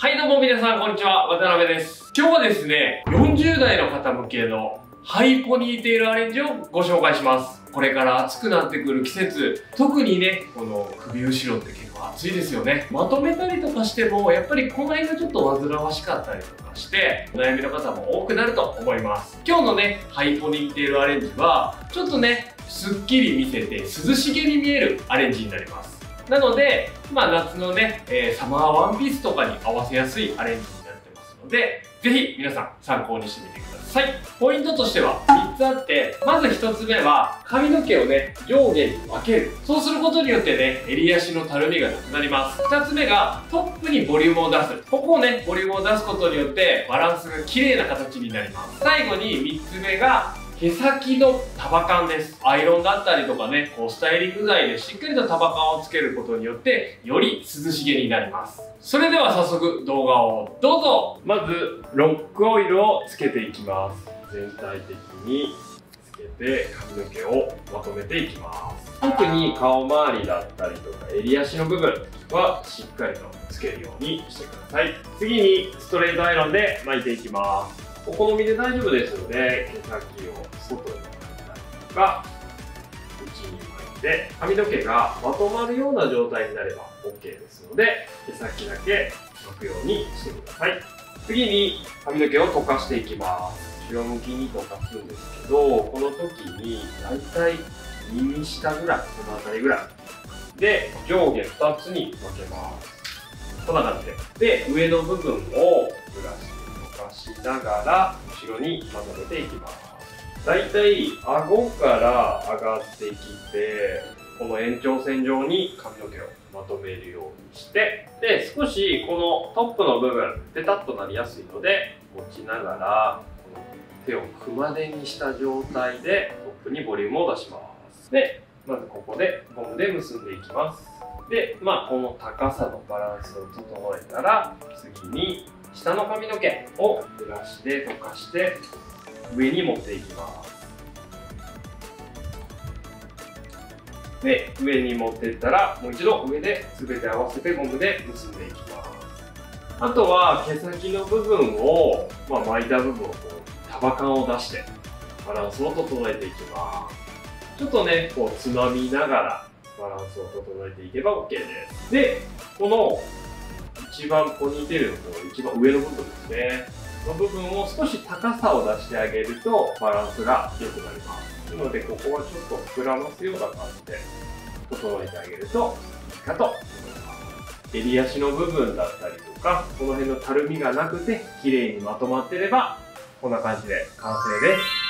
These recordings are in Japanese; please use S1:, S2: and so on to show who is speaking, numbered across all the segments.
S1: はいどうも皆さんこんにちは、渡辺です。今日はですね、40代の方向けのハイポニーテールアレンジをご紹介します。これから暑くなってくる季節、特にね、この首後ろって結構暑いですよね。まとめたりとかしても、やっぱりこの辺がちょっと煩わしかったりとかして、お悩みの方も多くなると思います。今日のね、ハイポニーテールアレンジは、ちょっとね、すっきり見せて涼しげに見えるアレンジになります。なので、まあ夏のね、えー、サマーワンピースとかに合わせやすいアレンジになってますので、ぜひ皆さん参考にしてみてください。ポイントとしては3つあって、まず1つ目は髪の毛をね、上下に分ける。そうすることによってね、襟足のたるみがなくなります。2つ目がトップにボリュームを出す。ここをね、ボリュームを出すことによってバランスが綺麗な形になります。最後に3つ目が毛先の束感です。アイロンだったりとかね、こうスタイリング剤でしっかりと束感をつけることによって、より涼しげになります。それでは早速動画をどうぞまず、ロックオイルをつけていきます。全体的につけて髪の毛をまとめていきます。特に顔周りだったりとか襟足の部分はしっかりとつけるようにしてください。次にストレートアイロンで巻いていきます。お好みで大丈夫ですので毛先をたりとか内に巻いて髪の毛がまとまるような状態になれば OK ですので毛先だけ巻くようにしてください。次に髪の毛を溶かしていきます。後ろ向きに溶かすんですけどこの時に大体耳下ぐらいこの辺りぐらい。で上下2つに分けます。こんな感じで。で上の部分をブラシで溶かしながら後ろにまとめていきます。だいたい顎から上がってきてこの延長線上に髪の毛をまとめるようにしてで少しこのトップの部分ペタッとなりやすいので持ちながらこの手を熊手にした状態でトップにボリュームを出します。でまずここでゴムで結んでいきます。でまあこの高さのバランスを整えたら次に下の髪の毛をブラシで溶かして上に持っていきます。で上に持っていったらもう一度上で全て合わせてゴムで結んでいきます。あとは毛先の部分を、まあ、巻いた部分をこう束感を出してバランスを整えていきます。ちょっとねこうつまみながらバランスを整えていけば OK です。でこの一番ポニーテールのこの一番上の部分ですね。の部分を少し高さを出してあげるとバランスが。良くなりますなのでここはちょっと膨らますような感じで整えてあげるといいかと思います。襟足の部分だったりとかこの辺のたるみがなくて綺麗にまとまってればこんな感じで完成です。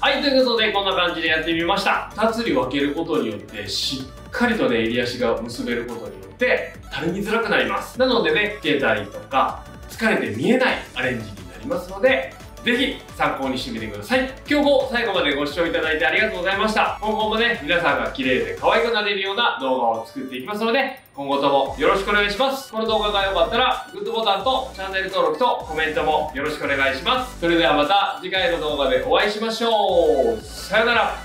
S1: はい、ということで、こんな感じでやってみました。2つに分けることによって、しっかりとね、襟足が結べることによって、たるみづらくなります。なのでね、つけたりとか、疲れて見えないアレンジになりますので、ぜひ参考にしてみてください。今日も最後までご視聴いただいてありがとうございました。今後もね、皆さんが綺麗で可愛くなれるような動画を作っていきますので、今後ともよろしくお願いします。この動画が良かったら、グッドボタンとチャンネル登録とコメントもよろしくお願いします。それではまた次回の動画でお会いしましょう。さよなら。